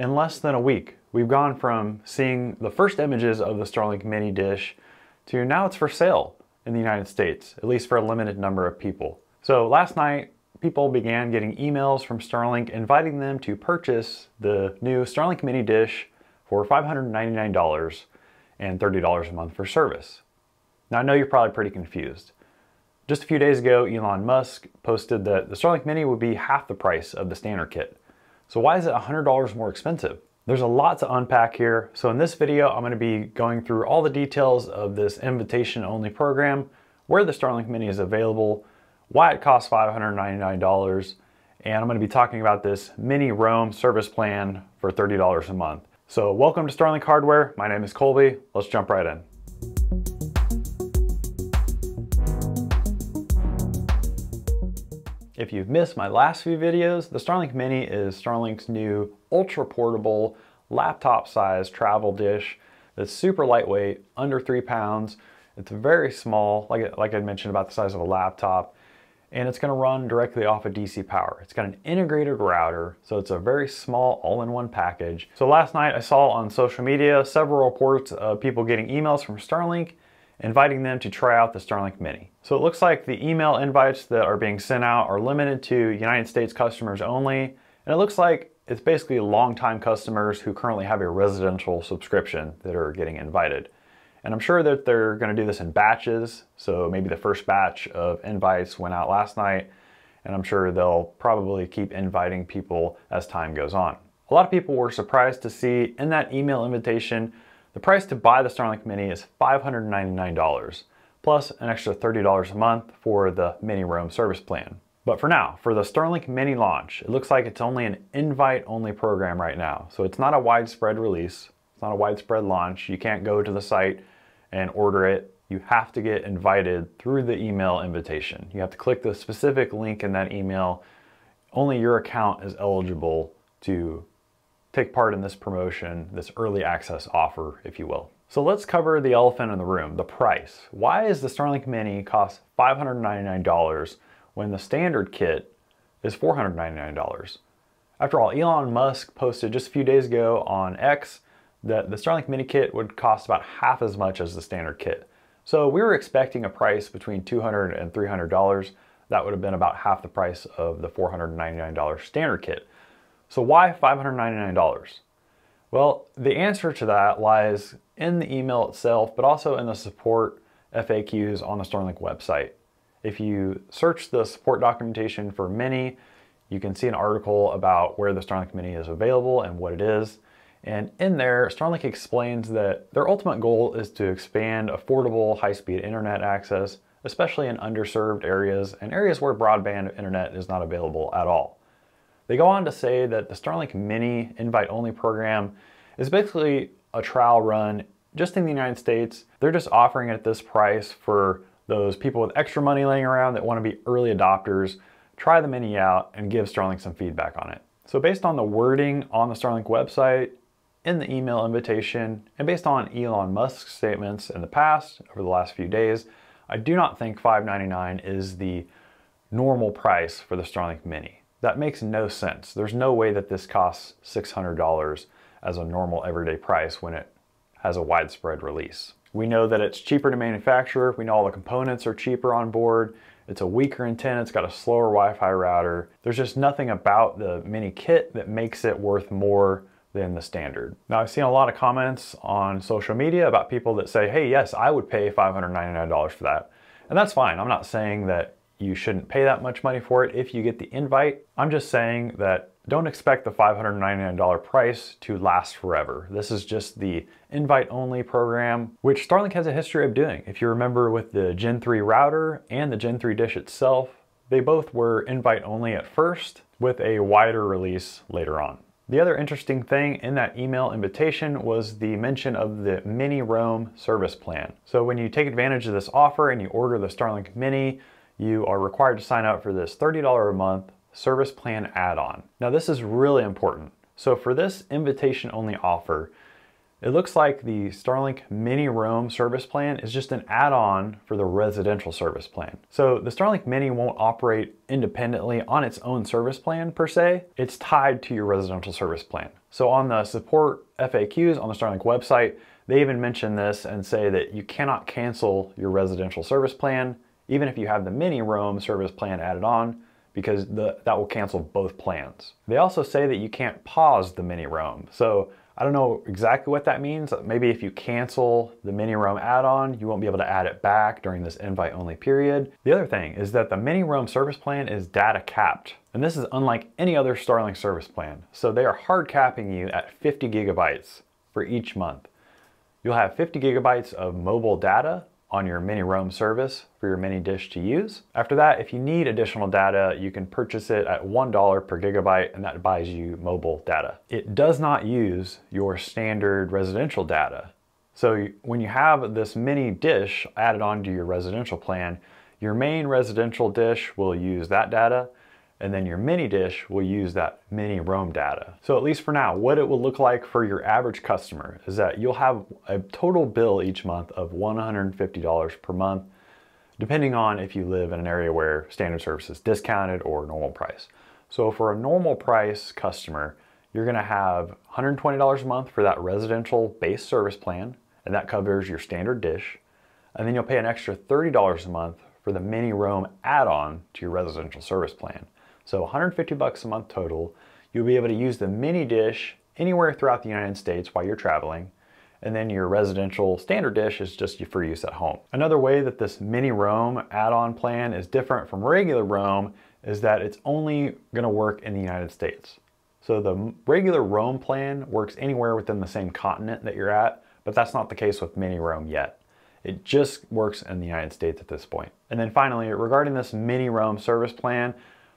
In less than a week, we've gone from seeing the first images of the Starlink mini dish to now it's for sale in the United States, at least for a limited number of people. So last night, people began getting emails from Starlink inviting them to purchase the new Starlink mini dish for $599 and $30 a month for service. Now I know you're probably pretty confused. Just a few days ago, Elon Musk posted that the Starlink Mini would be half the price of the standard kit. So why is it $100 more expensive? There's a lot to unpack here. So in this video, I'm gonna be going through all the details of this invitation only program, where the Starlink Mini is available, why it costs $599, and I'm gonna be talking about this mini roam service plan for $30 a month. So welcome to Starlink Hardware. My name is Colby. Let's jump right in. If you've missed my last few videos, the Starlink Mini is Starlink's new ultra portable laptop size travel dish that's super lightweight, under three pounds. It's very small, like, like I mentioned about the size of a laptop, and it's gonna run directly off of DC power. It's got an integrated router, so it's a very small all-in-one package. So last night I saw on social media several reports of people getting emails from Starlink inviting them to try out the Starlink Mini. So it looks like the email invites that are being sent out are limited to United States customers only, and it looks like it's basically longtime customers who currently have a residential subscription that are getting invited. And I'm sure that they're gonna do this in batches, so maybe the first batch of invites went out last night, and I'm sure they'll probably keep inviting people as time goes on. A lot of people were surprised to see in that email invitation the price to buy the Starlink Mini is $599, plus an extra $30 a month for the Mini Roam service plan. But for now, for the Starlink Mini launch, it looks like it's only an invite-only program right now. So it's not a widespread release, it's not a widespread launch. You can't go to the site and order it. You have to get invited through the email invitation. You have to click the specific link in that email. Only your account is eligible to take part in this promotion, this early access offer, if you will. So let's cover the elephant in the room, the price. Why is the Starlink Mini cost $599 when the standard kit is $499? After all, Elon Musk posted just a few days ago on X that the Starlink Mini kit would cost about half as much as the standard kit. So we were expecting a price between $200 and $300. That would have been about half the price of the $499 standard kit. So why $599? Well, the answer to that lies in the email itself, but also in the support FAQs on the Starlink website. If you search the support documentation for Mini, you can see an article about where the Starlink Mini is available and what it is. And in there, Starlink explains that their ultimate goal is to expand affordable high-speed internet access, especially in underserved areas and areas where broadband internet is not available at all. They go on to say that the Starlink Mini invite-only program is basically a trial run just in the United States. They're just offering it at this price for those people with extra money laying around that want to be early adopters, try the Mini out and give Starlink some feedback on it. So based on the wording on the Starlink website, in the email invitation, and based on Elon Musk's statements in the past, over the last few days, I do not think 599 is the normal price for the Starlink Mini. That makes no sense. There's no way that this costs $600 as a normal everyday price when it has a widespread release. We know that it's cheaper to manufacture. We know all the components are cheaper on board. It's a weaker antenna, it's got a slower Wi-Fi router. There's just nothing about the mini kit that makes it worth more than the standard. Now I've seen a lot of comments on social media about people that say, hey, yes, I would pay $599 for that. And that's fine. I'm not saying that you shouldn't pay that much money for it if you get the invite. I'm just saying that don't expect the $599 price to last forever. This is just the invite only program, which Starlink has a history of doing. If you remember with the Gen 3 router and the Gen 3 dish itself, they both were invite only at first with a wider release later on. The other interesting thing in that email invitation was the mention of the Mini Roam service plan. So when you take advantage of this offer and you order the Starlink Mini, you are required to sign up for this $30 a month service plan add-on. Now this is really important. So for this invitation only offer, It looks like the Starlink Mini Roam service plan is just an add-on for the residential service plan. So the Starlink Mini won't operate independently on its own service plan per se. It's tied to your residential service plan. So on the support FAQs on the Starlink website, they even mention this and say that you cannot cancel your residential service plan, even if you have the Mini Roam service plan added on, because the, that will cancel both plans. They also say that you can't pause the Mini Roam. So I don't know exactly what that means. Maybe if you cancel the Mini Roam add-on, you won't be able to add it back during this invite only period. The other thing is that the Mini Roam service plan is data capped. And this is unlike any other Starlink service plan. So they are hard capping you at 50 gigabytes for each month. You'll have 50 gigabytes of mobile data on your mini roam service for your mini dish to use. After that, if you need additional data, you can purchase it at $1 per gigabyte and that buys you mobile data. It does not use your standard residential data. So when you have this mini dish added onto your residential plan, your main residential dish will use that data and then your mini dish will use that mini roam data. So at least for now, what it will look like for your average customer is that you'll have a total bill each month of $150 per month, depending on if you live in an area where standard service is discounted or normal price. So for a normal price customer, you're gonna have $120 a month for that residential base service plan, and that covers your standard dish. And then you'll pay an extra $30 a month for the mini roam add-on to your residential service plan. So 150 bucks a month total. You'll be able to use the mini dish anywhere throughout the United States while you're traveling. And then your residential standard dish is just for use at home. Another way that this mini roam add-on plan is different from regular roam is that it's only gonna work in the United States. So the regular roam plan works anywhere within the same continent that you're at, but that's not the case with mini roam yet. It just works in the United States at this point. And then finally, regarding this mini roam service plan,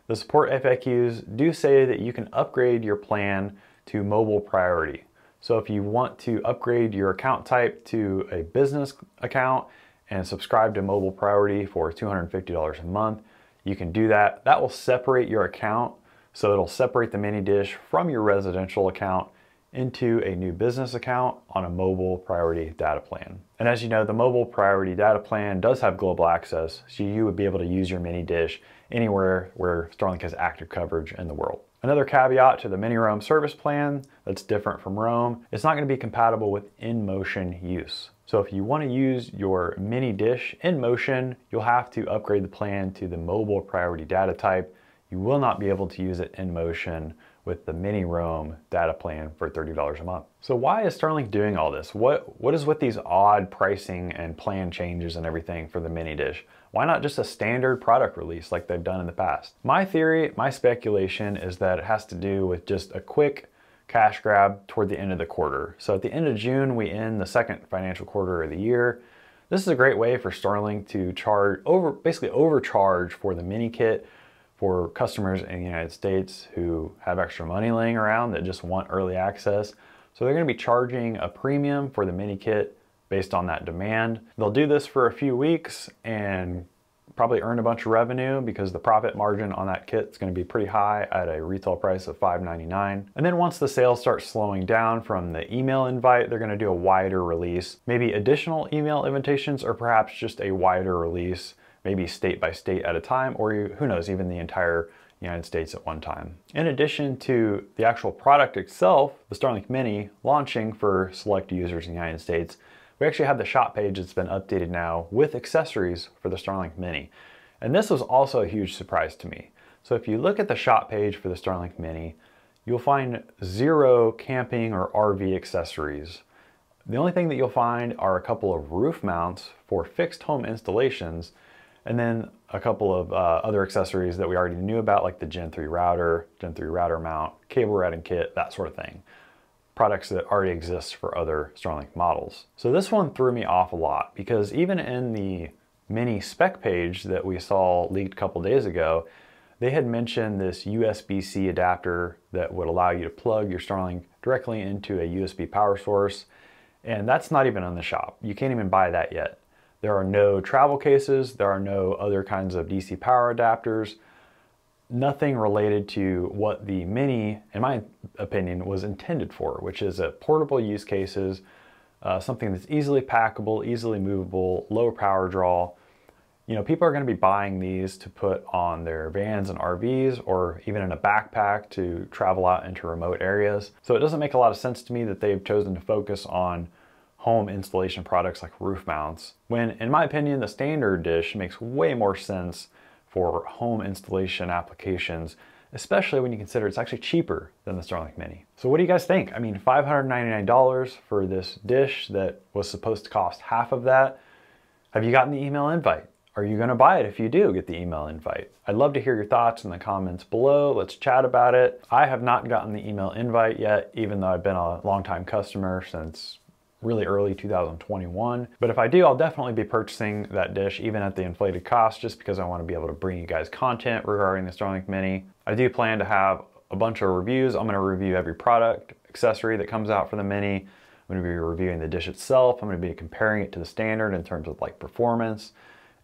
the support FAQs do say that you can upgrade your plan to mobile priority. So if you want to upgrade your account type to a business account and subscribe to mobile priority for $250 a month, you can do that. That will separate your account. So it'll separate the mini dish from your residential account into a new business account on a mobile priority data plan. And as you know, the mobile priority data plan does have global access, so you would be able to use your mini dish anywhere where Starlink has active coverage in the world. Another caveat to the mini roam service plan that's different from roam, it's not gonna be compatible with in-motion use. So if you wanna use your mini dish in motion, you'll have to upgrade the plan to the mobile priority data type. You will not be able to use it in motion with the mini roam data plan for $30 a month. So why is Starlink doing all this? What, what is with these odd pricing and plan changes and everything for the mini dish? Why not just a standard product release like they've done in the past? My theory, my speculation is that it has to do with just a quick cash grab toward the end of the quarter. So at the end of June, we end the second financial quarter of the year. This is a great way for Starlink to charge over, basically overcharge for the mini kit for customers in the United States who have extra money laying around that just want early access. So they're gonna be charging a premium for the mini kit based on that demand. They'll do this for a few weeks and probably earn a bunch of revenue because the profit margin on that kit is going to be pretty high at a retail price of $5.99. And then once the sales start slowing down from the email invite, they're going to do a wider release, maybe additional email invitations or perhaps just a wider release maybe state by state at a time, or who knows, even the entire United States at one time. In addition to the actual product itself, the Starlink Mini launching for select users in the United States, we actually have the shop page that's been updated now with accessories for the Starlink Mini. And this was also a huge surprise to me. So if you look at the shop page for the Starlink Mini, you'll find zero camping or RV accessories. The only thing that you'll find are a couple of roof mounts for fixed home installations and then a couple of uh, other accessories that we already knew about, like the Gen 3 router, Gen 3 router mount, cable routing kit, that sort of thing. Products that already exist for other Starlink models. So this one threw me off a lot because even in the mini spec page that we saw leaked a couple days ago, they had mentioned this USB-C adapter that would allow you to plug your Starlink directly into a USB power source. And that's not even in the shop. You can't even buy that yet. There are no travel cases, there are no other kinds of DC power adapters, nothing related to what the Mini, in my opinion, was intended for, which is a portable use cases, uh, something that's easily packable, easily movable, low power draw. You know, people are going to be buying these to put on their vans and RVs or even in a backpack to travel out into remote areas. So it doesn't make a lot of sense to me that they've chosen to focus on home installation products like roof mounts, when in my opinion, the standard dish makes way more sense for home installation applications, especially when you consider it's actually cheaper than the Starlink Mini. So what do you guys think? I mean, $599 for this dish that was supposed to cost half of that. Have you gotten the email invite? Are you gonna buy it if you do get the email invite? I'd love to hear your thoughts in the comments below. Let's chat about it. I have not gotten the email invite yet, even though I've been a longtime customer since really early 2021. But if I do, I'll definitely be purchasing that dish even at the inflated cost just because I want to be able to bring you guys content regarding the Starlink Mini. I do plan to have a bunch of reviews. I'm going to review every product, accessory that comes out for the Mini. I'm going to be reviewing the dish itself. I'm going to be comparing it to the standard in terms of like performance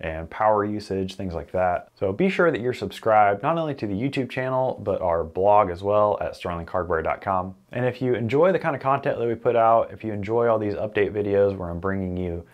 and power usage, things like that. So be sure that you're subscribed not only to the YouTube channel, but our blog as well at starlinkhardware.com. And if you enjoy the kind of content that we put out, if you enjoy all these update videos where I'm bringing you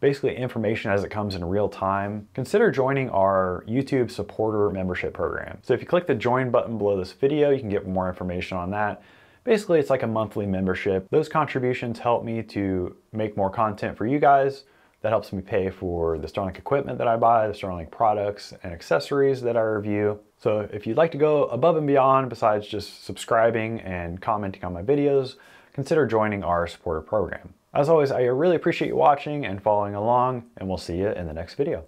basically information as it comes in real time, consider joining our YouTube supporter membership program. So if you click the join button below this video, you can get more information on that. Basically, it's like a monthly membership. Those contributions help me to make more content for you guys, that helps me pay for the Starlink equipment that I buy, the Starlink products and accessories that I review. So if you'd like to go above and beyond besides just subscribing and commenting on my videos, consider joining our supporter program. As always, I really appreciate you watching and following along, and we'll see you in the next video.